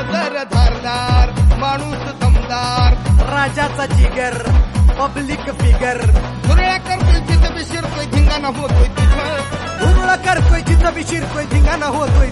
नजर धारदार माणूस समदार राजाचा जिगर पब्लिक फिगर धुरळा करतोय तिथं विशिरतोय धिंगाणा होतोय तिथं. धुरळा करतोय जिथं विशिरतोय न होतोय